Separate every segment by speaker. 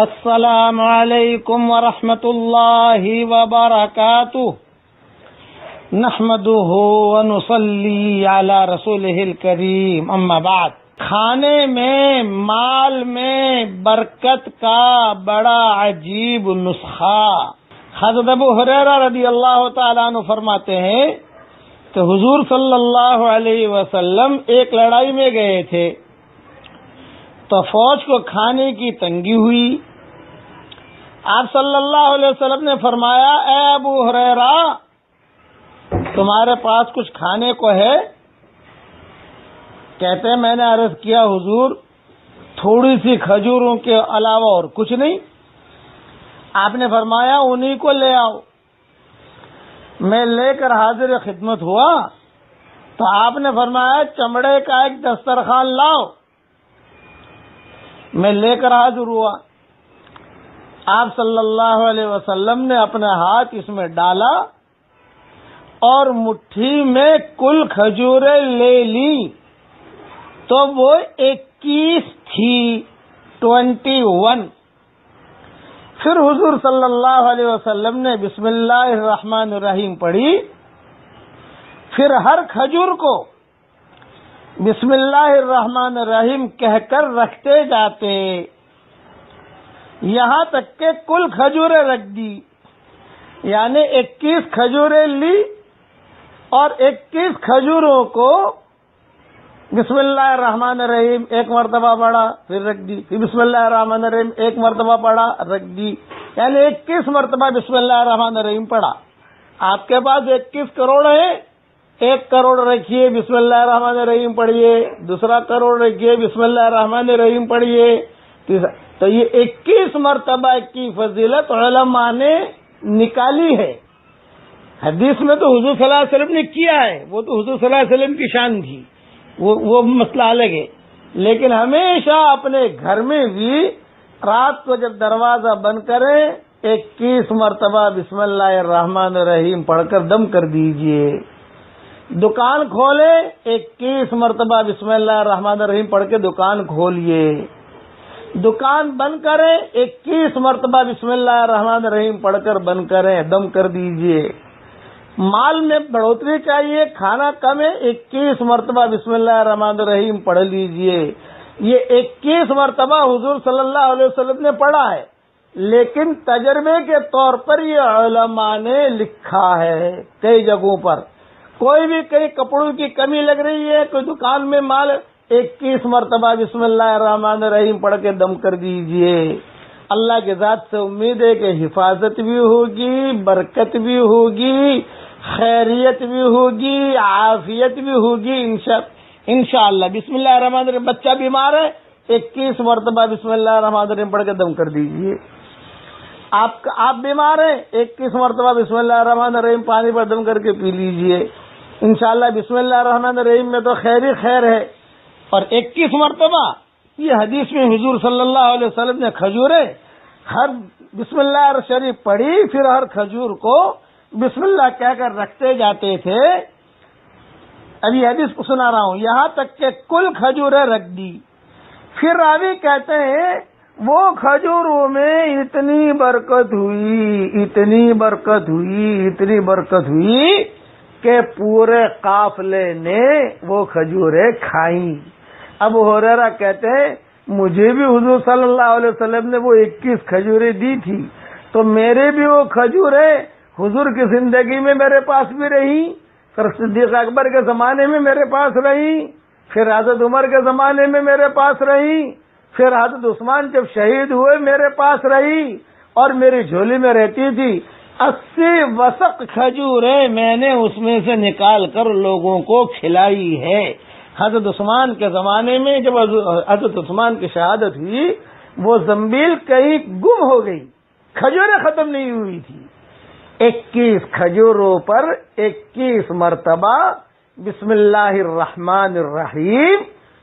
Speaker 1: السلام علیکم ورحمۃ اللہ وبرکاتہ۔ نحمده ونصلي على رسوله الكريم اما بعد۔ کھانے میں، مال میں برکت کا بڑا عجیب نسخہ۔ حضرت ابو حریرہ رضی اللہ تعالیٰ عنہ فرماتے ہیں کہ حضور صلی اللہ علیہ وسلم ایک لڑائی میں گئے تھے۔ تو فوج کو کھانے کی تنگی ہوئی۔ آپ صلی اللہ علیہ وسلم نے فرمایا، اے ابو حریرا تمہارے پاس کچھ کھانے کو ہے؟ کہتے ہیں میں نے عرض کیا، حضور، تھوڑی سی کھجوروں کے علاوہ اور کچھ نہیں۔ آپ نے فرمایا، انہی کو لے آؤ۔ میں لے کر حاضر خدمت ہوا تو آپ نے فرمایا، چمڑے کا ایک دسترخوان لاؤ۔ میں لے کر حاضر ہوا۔ آپ صلی اللہ علیہ وسلم نے اپنا ہاتھ اس میں ڈالا اور مٹھی میں کل کھجوریں لے لی۔ تو وہ اکیس تھی ٹوینٹی ون۔ پھر حضور صلی اللہ علیہ وسلم نے بسم اللہ الرحمن الرحیم پڑھی۔ پھر ہر کھجور کو بسم اللہ الرحمن الرحیم کہہ کر رکھتے جاتے۔ یہاں تک کہ کل کھجوریں رکھ دی۔ یعنی اکیس کھجوریں لی اور اکیس کھجوروں کو بسم اللہ الرحمن الرحیم ایک مرتبہ پڑھا، پھر رکھ دی۔ پھر بسم اللہ الرحمن الرحیم ایک مرتبہ پڑھا، رکھ دی۔ یعنی اکیس مرتبہ بسم اللہ الرحمن الرحیم پڑھا۔ آپ کے پاس اکیس کروڑ ہے ایک کروڑ رکھیے، بسم اللہ الرحمن الرحیم پڑھیے، دوسرا کروڑ رکھیے، بسم اللہ الرحمن الرحیم پڑھیے تو یہ اکیس مرتبہ کی فضیلت علماء نے نکالی ہے۔ حدیث میں تو حضور صلی اللہ علیہ وسلم نے کیا ہے، وہ تو حضور صلی اللہ علیہ وسلم کی شان تھی وہ مسئلہ الگ ہے۔ لیکن ہمیشہ اپنے گھر میں بھی رات کو جب دروازہ بند کریں، اکیس مرتبہ بسم اللہ الرحمن الرحیم پڑھ کر دم کر دیجیے۔ دکان کھولے، اکیس مرتبہ بسم اللہ الرحمن الرحیم پڑھ کے دکان کھولیے۔ دکان بند کریں، اکیس مرتبہ بسم اللہ الرحمن الرحیم پڑھ کر بند کریں، دم کر دیجیے۔ مال میں بڑھوتری چاہیے، کھانا کم ہے، اکیس مرتبہ بسم اللہ الرحمن الرحیم پڑھ لیجیے۔ یہ اکیس مرتبہ حضور صلی اللہ علیہ وسلم نے پڑھا ہے، لیکن تجربے کے طور پر یہ علماء نے لکھا ہے کئی جگہوں پر۔ کوئی بھی کئی کپڑوں کی کمی لگ رہی ہے، کوئی دکان میں مال، اکیس مرتبہ بسم اللہ الرحمن الرحیم پڑھ کے دم کر دیجیے۔ اللہ کے ذات سے امید ہے کہ حفاظت بھی ہوگی، برکت بھی ہوگی، خیریت بھی ہوگی، عافیت بھی ہوگی ان شاء اللہ بسم اللہ الرحمن الرحیم، بچہ بیمار ہے، اکیس مرتبہ بسم اللہ الرحمن الرحیم پڑھ کے دم کر دیجیے۔ آپ آپ بیمار ہیں، اکیس مرتبہ بسم اللہ الرحمن الرحیم پانی پر دم کر کے پی لیجیے۔ انشاءاللہ بسم اللہ الرحمن الرحیم میں تو خیر ہی خیر ہے۔ اور اکیس مرتبہ یہ حدیث میں حضور صلی اللہ علیہ وسلم نے کھجورے ہر بسم اللہ شریف پڑھی، پھر ہر کھجور کو بسم اللہ کہہ کر رکھتے جاتے تھے۔ ابھی حدیث کو سنا رہا ہوں۔ یہاں تک کہ کل کھجوریں رکھ دی۔ پھر راوی کہتے ہیں، وہ کھجوروں میں اتنی برکت ہوئی، اتنی برکت ہوئی، اتنی برکت ہوئی۔ کہ پورے قافلے نے وہ کھجوریں کھائیں۔ اب ہو کہتے ہیں، مجھے بھی حضور صلی اللہ علیہ وسلم نے وہ اکیس کھجوریں دی تھی، تو میرے بھی وہ کھجوریں حضور کی زندگی میں میرے پاس بھی رہی، پھر صدیق اکبر کے زمانے میں میرے پاس رہی، پھر حضرت عمر کے زمانے میں میرے پاس رہی، پھر حضرت عثمان جب شہید ہوئے میرے پاس رہی، اور میری جھولی میں رہتی تھی۔ اسی وسق کھجوریں میں نے اس میں سے نکال کر لوگوں کو کھلائی ہے۔ حضرت عثمان کے زمانے میں جب حضرت عثمان کی شہادت ہوئی، وہ زمبیل کہیں گم ہو گئی۔ کھجوریں ختم نہیں ہوئی تھی۔ اکیس کھجوروں پر اکیس مرتبہ بسم اللہ الرحمن الرحیم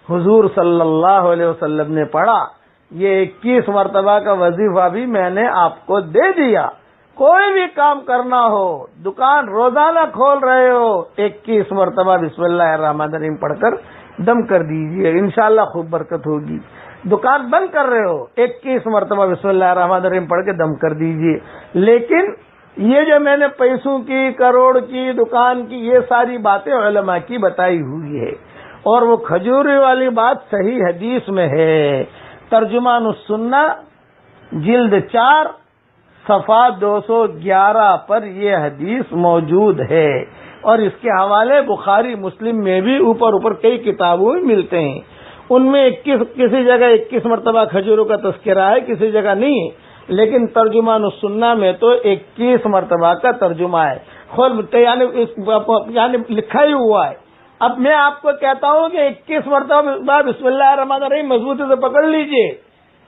Speaker 1: حضور صلی اللہ علیہ وسلم نے پڑھا۔ یہ اکیس مرتبہ کا وظیفہ بھی میں نے آپ کو دے دیا۔ کوئی بھی کام کرنا ہو، دکان روزانہ کھول رہے ہو، اکیس مرتبہ بسم اللہ الرحمن الرحیم پڑھ کر دم کر دیجیے، انشاءاللہ خوب برکت ہوگی۔ دکان بند کر رہے ہو، اکیس مرتبہ بسم اللہ الرحمن الرحیم پڑھ کے دم کر دیجیے۔ لیکن یہ جو میں نے پیسوں کی، کروڑ کی، دکان کی، یہ ساری باتیں علماء کی بتائی ہوئی ہے۔ اور وہ کھجوری والی بات صحیح حدیث میں ہے۔ ترجمان السنہ، جلد چار صفا دو سو گیارہ پر یہ حدیث موجود ہے اور اس کے حوالے بخاری مسلم میں بھی اوپر اوپر کئی کتابوں میں ملتے ہیں۔ ان میں اکیس کسی جگہ اکیس مرتبہ کھجوروں کا تذکرہ ہے کسی جگہ نہیں لیکن ترجمان السنہ میں تو اکیس مرتبہ کا ترجمہ ہے۔ خود یعنی, یعنی لکھا ہی ہوا ہے۔ اب میں آپ کو کہتا ہوں کہ اکیس مرتبہ بسم اللہ الرحمن الرحیم مضبوطی سے پکڑ لیجیے۔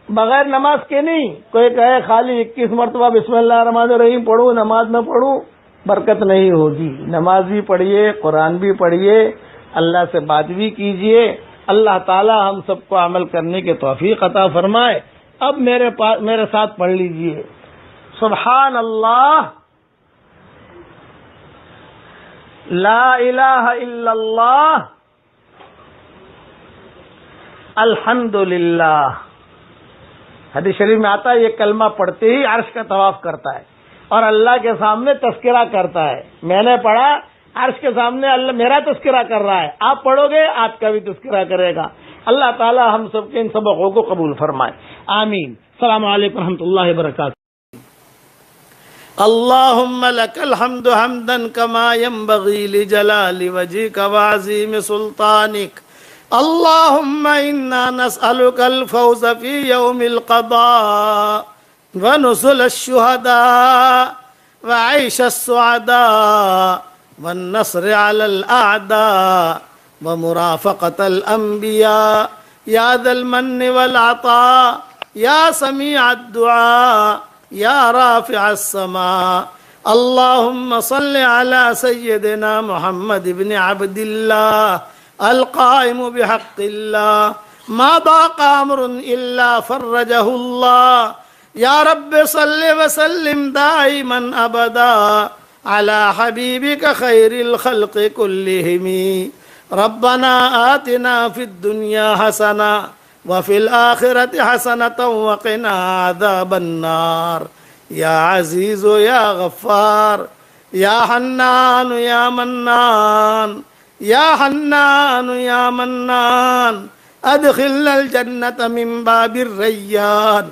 Speaker 1: بغیر نماز کے نہیں، کوئی کہے خالی اکیس مرتبہ بسم اللہ الرحمن الرحیم پڑھوں نماز نہ پڑھوں برکت نہیں ہوگی۔ نماز بھی پڑھیے، قرآن بھی پڑھیے، اللہ سے بات بھی کیجیے۔ اللہ تعالی ہم سب کو عمل کرنے کے توفیق عطا فرمائے۔ اب میرے پاس میرے ساتھ پڑھ لیجیے سبحان اللہ۔ لا الہ الا اللہ۔ الحمد للہ حدیث شریف میں آتا ہے، یہ کلمہ پڑھتے ہی عرش کا طواف کرتا ہے اور اللہ کے سامنے تذکرہ کرتا ہے۔ میں نے پڑھا، عرش کے سامنے اللہ، میرا تذکرہ کر رہا ہے۔ آپ پڑھو گے، آپ کا بھی تذکرہ کرے گا۔ اللہ تعالی ہم سب کے ان سبقوں کو قبول فرمائے۔ آمین۔ السلام علیکم رحمۃ اللہ وبرکاتہ۔
Speaker 2: اللهم لك الحمد حمدا كما ينبغي لجلال وجهك وعظيم سلطانك اللهم إنا نسألك الفوز في يوم القضاء ونزل الشهداء وعيش السعداء والنصر على الأعداء ومرافقة الأنبياء يا ذا المن والعطاء يا سميع الدعاء يا رافع السماء اللهم صل على سيدنا محمد بن عبد الله القائم بحق الله. ما ضاق أمر إلا فرجه الله. يا رب صل وسلم دائما أبدا على حبيبك خير الخلق كلهم. ربنا آتنا في الدنيا حسنة وفي الآخرة حسنة وقنا عذاب النار. يا عزيز يا غفار يا حنان يا منان يا حنان يا منان أدخلنا الجنة من باب الريان.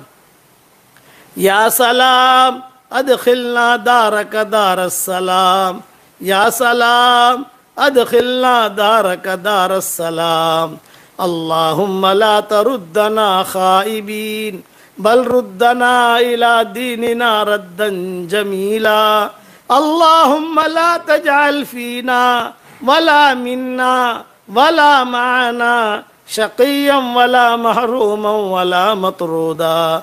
Speaker 2: يا سلام أدخلنا دارك دار السلام. يا سلام أدخلنا دارك دار السلام. اللهم لا تردنا خائبين بل ردنا إلى ديننا ردا جميلا. اللهم لا تجعل فينا ولا منا ولا معنا شقيا ولا محروما ولا مطرودا.